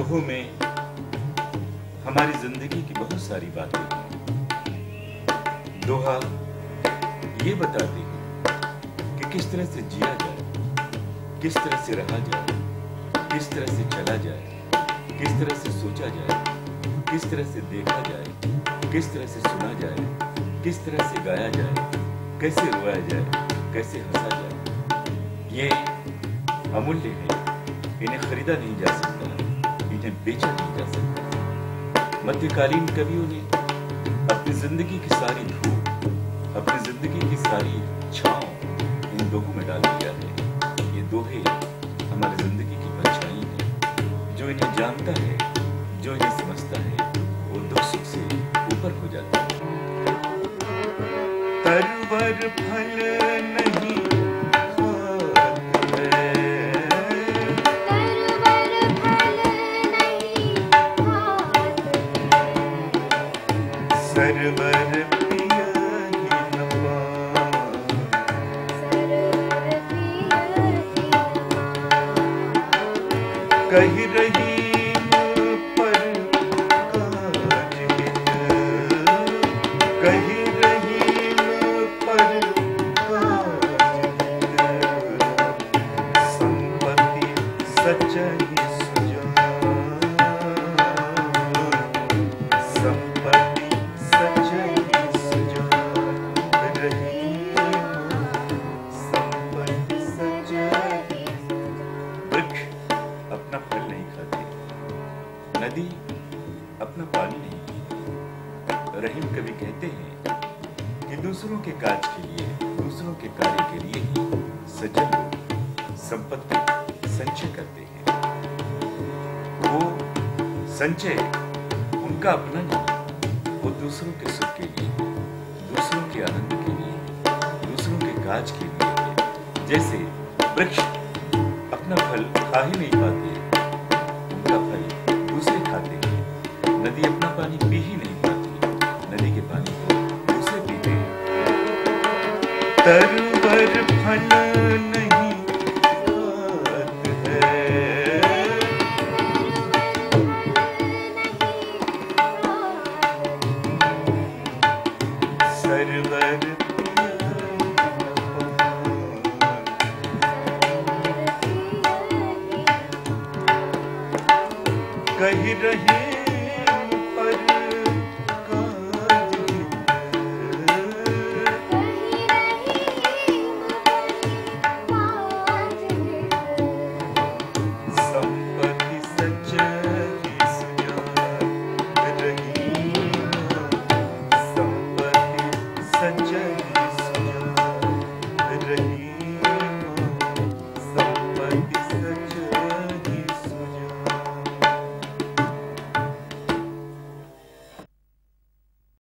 दोहों में हमारी ज़िंदगी की बहुत सारी बातें हैं। दोहा ये बताते हैं कि किस तरह से जिया जाए, किस तरह से रहा जाए, किस तरह से चला जाए, किस तरह से सोचा जाए, किस तरह से देखा जाए, किस तरह से सुना जाए, किस तरह से गाया जाए, कैसे रोया जाए, कैसे हंसा जाए, ये अमूल्य है, इन्हें खरीदा नहीं जा सकता। इन्हें बेचा नहीं जा सकता। मध्यकालीन कवियों ने अपनी ज़िंदगी की सारी धूप अपनी ज़िंदगी की सारी छांव इन दोहों में डाल दिया है। ये दोहे हमारी ज़िंदगी की परछाई है। जो इन्हें जानता है, जो इन्हें समझता है, वो दुख सुख से ऊपर हो जाता है। तरवर फल सरवर पिया ही न पात। सरवर पिया कही रही पर काज हित कही रही नदी अपना पानी नहीं पीती रहीम कवि कहते हैं कि दूसरों के काज के लिए, दूसरों के कार्य के लिए ही सज्जन संपत्ति, संचय करते हैं। वो संचय, उनका अपना नहीं, वो दूसरों के सुख के लिए, दूसरों के आनंद के लिए, दूसरों के काज के लिए जैसे वृक्ष अपना फल खा ही नहीं पाते उनका फल खाते हैं। नदी अपना पानी पी ही नहीं पाती। नदी के पानी को दूसरे पीते हैं? पर फल रही